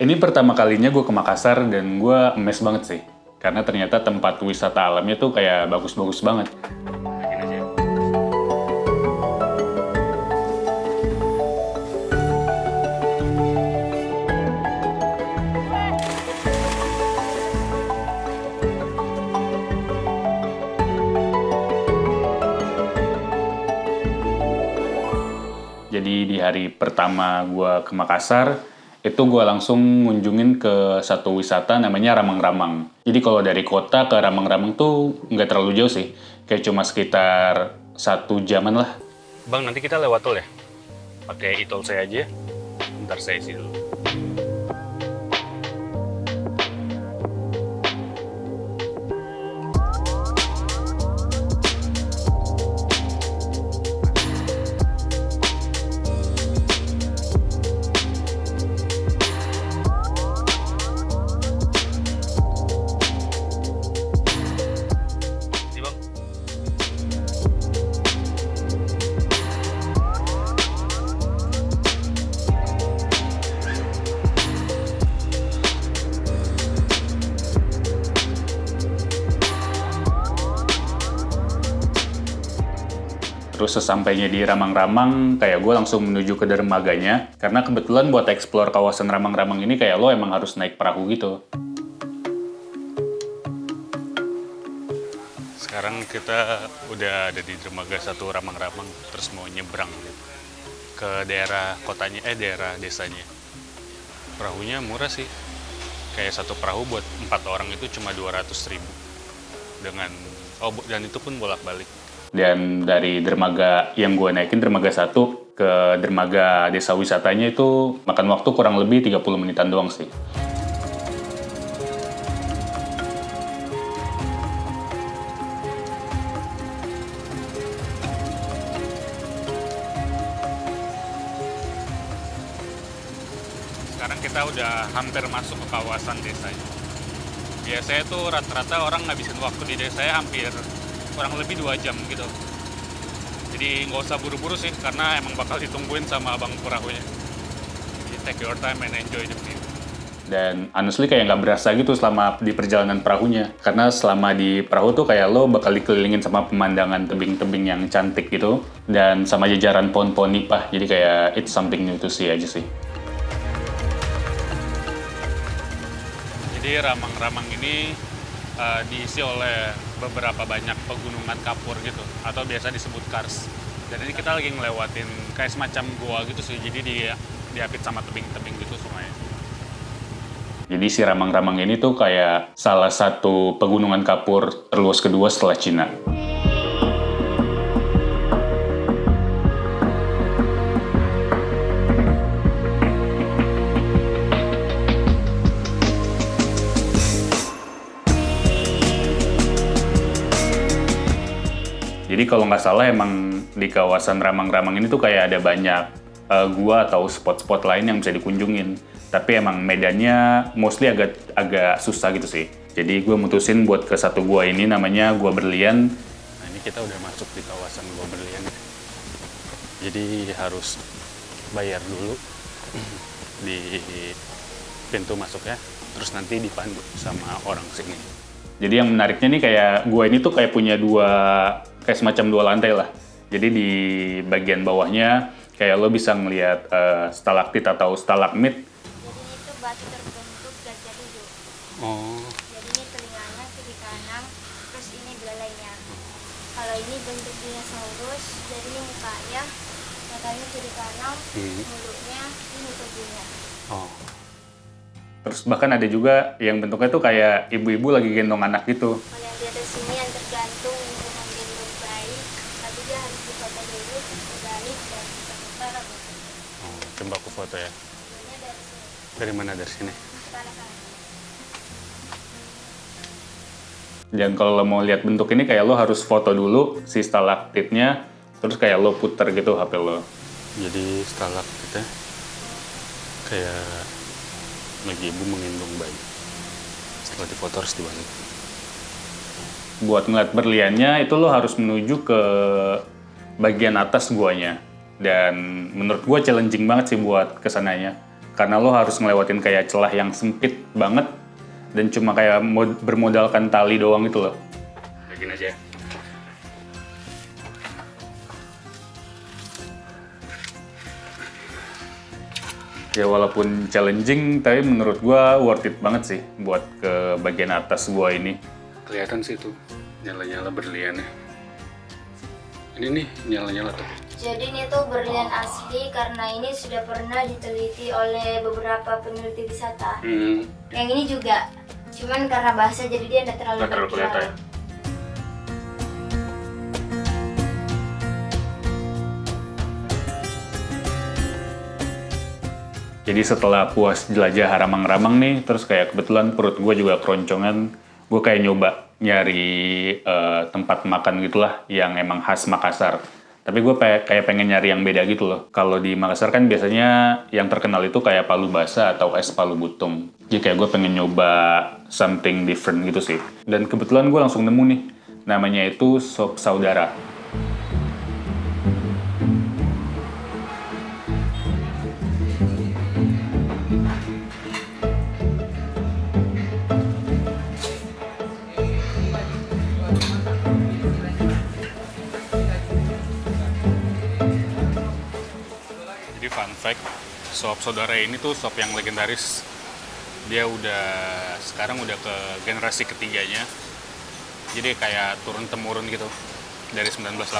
Ini pertama kalinya gue ke Makassar dan gue emes banget sih. Karena ternyata tempat wisata alamnya tuh kayak bagus-bagus banget. Jadi di hari pertama gue ke Makassar, itu gue langsung ngunjungin ke satu wisata namanya Ramang-Ramang. Jadi kalau dari kota ke Ramang-Ramang tuh nggak terlalu jauh sih, kayak cuma sekitar satu jaman lah. Bang, nanti kita lewat tol ya? Pakai e-tol saya aja. Ntar saya isi dulu. Terus sesampainya di Ramang-Ramang, kayak gue langsung menuju ke dermaganya. Karena kebetulan buat explore kawasan Ramang-Ramang ini kayak lo emang harus naik perahu gitu. Sekarang kita udah ada di dermaga satu Ramang-Ramang, terus mau nyebrang ke daerah kotanya, eh daerah desanya. Perahunya murah sih, kayak satu perahu buat empat orang itu cuma 200 ribu. Dengan, oh dan itu pun bolak-balik. Dan dari dermaga yang gue naikin, dermaga satu ke dermaga desa wisatanya itu makan waktu kurang lebih 30 menitan doang sih. Sekarang kita udah hampir masuk ke kawasan desanya. Biasanya tuh rata-rata orang ngabisin waktu di desanya hampir kurang lebih dua jam gitu. Jadi nggak usah buru-buru sih, karena emang bakal ditungguin sama abang perahunya. Jadi take your time and enjoy the view. Dan honestly kayak nggak berasa gitu selama di perjalanan perahunya. Karena selama di perahu tuh kayak lo bakal dikelilingin sama pemandangan tebing-tebing yang cantik gitu. Dan sama jajaran pohon-pohon nipah. Jadi kayak it's something new to see aja sih. Jadi ramang-ramang ini uh, diisi oleh beberapa banyak pegunungan kapur gitu, atau biasa disebut kars. Dan ini kita lagi ngelewatin kayak semacam gua gitu sih, jadi di diapit sama tebing-tebing gitu sungainya. Jadi si Ramang-Ramang ini tuh kayak salah satu pegunungan kapur terluas kedua setelah Cina. Jadi kalau nggak salah emang di kawasan Ramang-Ramang ini tuh kayak ada banyak eh, gua atau spot-spot lain yang bisa dikunjungin. Tapi emang medannya mostly agak agak susah gitu sih. Jadi gue mutusin buat ke satu gua ini namanya Gua Berlian. Nah ini kita udah masuk di kawasan gua berlian. Jadi harus bayar dulu di pintu masuknya, terus nanti dipandu sama orang sini. Jadi yang menariknya nih kayak gua ini tuh kayak punya dua kayak semacam dua lantai lah. Jadi di bagian bawahnya kayak lo bisa ngelihat eh, stalaktit atau stalagmit Jadi ini tuh batu terbentuk gajah duduk. Oh, Jadi ini telinganya kiri kanan, terus ini belalainya. Kalau ini bentuk dinosaurus, jadi ini mukanya, matanya kiri kanan, Hmm. mulutnya, ini tubuhnya. oh. Terus bahkan ada juga yang bentuknya tuh kayak ibu-ibu lagi gendong anak gitu. Kalau yang di atas sini yang tergantung untuk menggendong bayi, tapi dia harus difoto dulu, berbalik dan diputar oh. Coba aku foto ya. Dari mana dari sini? Dan kalau lo mau lihat bentuk ini kayak lo harus foto dulu si stalaktitnya, terus kayak lo puter gitu HP lo. Jadi stalaktit kayak lagi ibu menggendong bayi. Setelah difoto harus dibalik. Buat ngeliat berliannya itu lo harus menuju ke bagian atas guanya. Dan menurut gua challenging banget sih buat ke sananya. karena lo harus ngelewatin kayak celah yang sempit banget dan cuma kayak mod- bermodalkan tali doang gitu loh. Kayak gini aja. Ya walaupun challenging, tapi menurut gua worth it banget sih buat ke bagian atas gua ini. Kelihatan sih tuh nyala-nyala berliannya. Ini nih nyala-nyala tuh. Jadi ini tuh berlian asli karena ini sudah pernah diteliti oleh beberapa peneliti wisata. Hmm, Yang ini juga, cuman karena bahasa jadi dia tidak terlalu terlalu kelihatan. Jadi setelah puas jelajah Haramang-Ramang nih, terus kayak kebetulan perut gue juga keroncongan, gue kayak nyoba nyari eh, tempat makan gitulah yang emang khas Makassar. Tapi gue kayak pengen nyari yang beda gitu loh. Kalau di Makassar kan biasanya yang terkenal itu kayak palu basah atau es palu butung. Jadi kayak gue pengen nyoba something different gitu sih. Dan kebetulan gue langsung nemu nih, namanya itu sop saudara. Fun fact, sop saudara ini tuh sop yang legendaris. Dia udah sekarang udah ke generasi ketiganya. Jadi kayak turun temurun gitu dari 1982.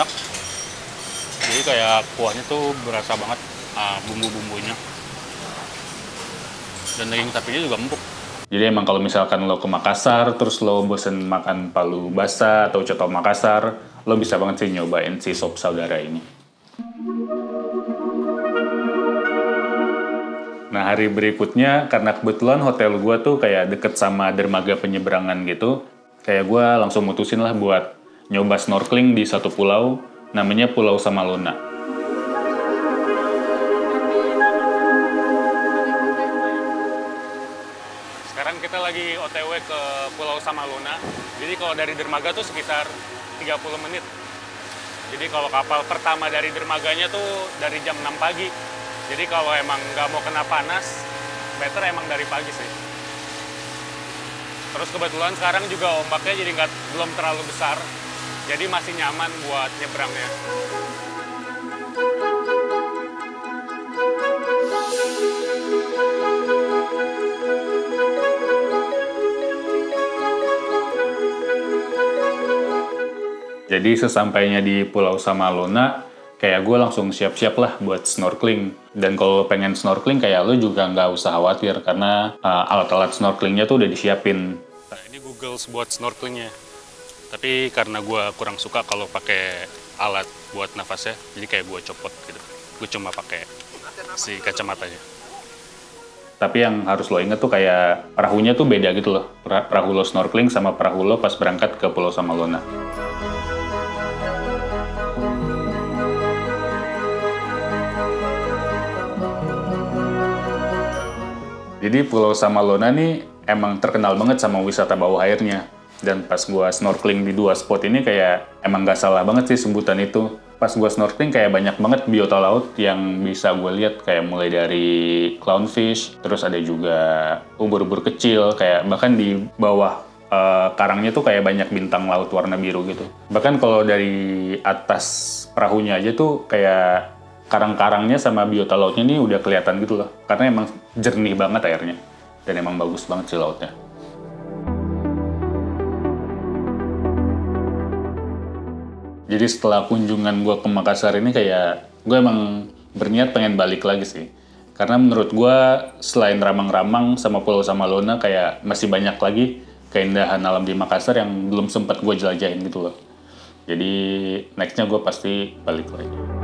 Enak. Jadi kayak kuahnya tuh berasa banget ah, bumbu-bumbunya. Dan daging sapinya juga empuk. Jadi emang kalau misalkan lo ke Makassar, terus lo bosen makan palu basah atau coto Makassar, lo bisa banget sih nyobain si sop saudara ini. Nah hari berikutnya, karena kebetulan hotel gua tuh kayak deket sama dermaga penyeberangan gitu, kayak gua langsung mutusin lah buat nyoba snorkeling di satu pulau, namanya Pulau Samalona. Kita lagi OTW ke Pulau Samaluna. Jadi kalau dari dermaga tuh sekitar 30 menit. Jadi kalau kapal pertama dari dermaganya tuh dari jam 6 pagi. Jadi kalau emang nggak mau kena panas, better emang dari pagi sih. Terus kebetulan sekarang juga ombaknya jadi nggak belum terlalu besar. Jadi masih nyaman buat nyebrangnya. Jadi sesampainya di Pulau Samalona, kayak gue langsung siap-siap lah buat snorkeling. Dan kalau pengen snorkeling, kayak lo juga nggak usah khawatir, karena uh, alat-alat snorkelingnya tuh udah disiapin. Nah, ini Google buat snorkelingnya. Tapi karena gue kurang suka kalau pakai alat buat nafasnya, jadi kayak gue copot gitu. Gue cuma pakai si kacamatanya. Tapi yang harus lo inget tuh kayak perahunya tuh beda gitu loh. Perahu lo snorkeling sama perahu lo pas berangkat ke Pulau Samalona. Jadi Pulau Samalona nih emang terkenal banget sama wisata bawah airnya. Dan pas gua snorkeling di dua spot ini kayak emang gak salah banget sih sebutan itu. Pas gua snorkeling kayak banyak banget biota laut yang bisa gue lihat kayak mulai dari clownfish, terus ada juga ubur-ubur kecil, kayak bahkan di bawah eh, karangnya tuh kayak banyak bintang laut warna biru gitu. Bahkan kalau dari atas perahunya aja tuh kayak karang-karangnya sama biota lautnya ini udah kelihatan gitu loh. Karena emang jernih banget airnya. Dan emang bagus banget sih lautnya. Jadi setelah kunjungan gue ke Makassar ini kayak gue emang berniat pengen balik lagi sih. Karena menurut gue selain Ramang-Ramang sama Pulau Samalona kayak masih banyak lagi keindahan alam di Makassar yang belum sempat gue jelajahin gitu loh. Jadi nextnya gue pasti balik lagi.